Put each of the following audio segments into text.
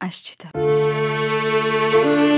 aşçıda. Müzik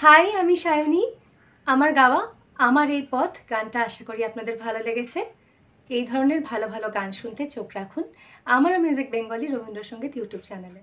high, আমি সায়নী আমার গাওয়া, আমার এই পথ গানটা আশা করি আপনাদের ভালো লেগেছে। এই ধরনের ভালো ভালো গান শুনতে চোখ রাখুন আমারও মিউজিক বেঙ্গলি রবীন্দ্রসঙ্গীত ইউটিউব চ্যানেলে।